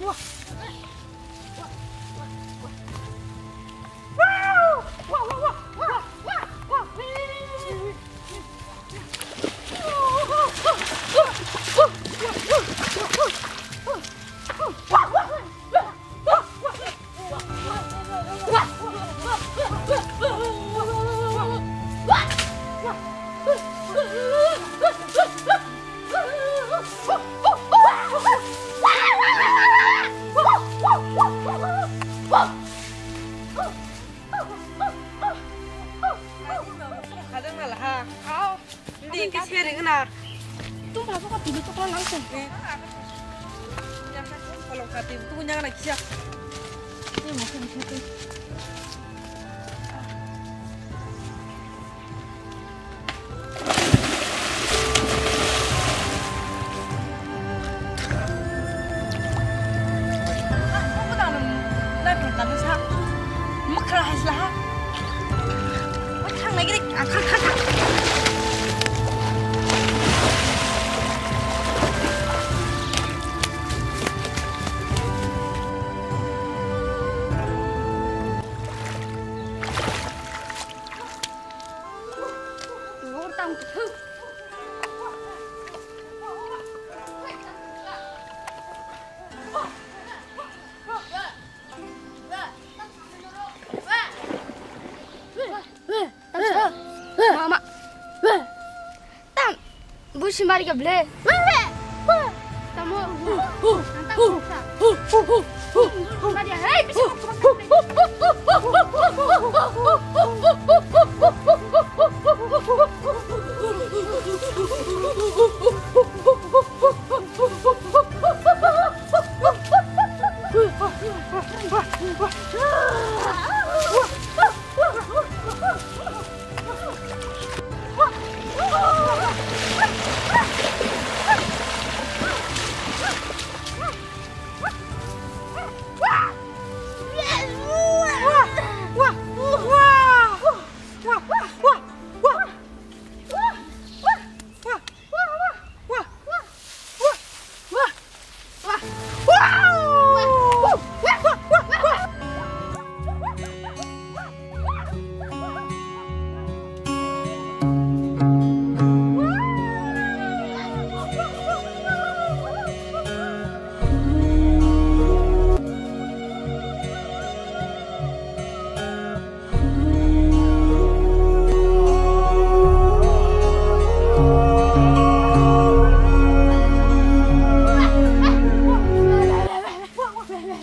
うわっ Kalau kati tu punya anak kisah. Ni mo 무슨 말이가 블레? 블레! 말이야. 에이, 미친 거 도망가.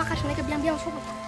makasih naik ke biang-biang semua.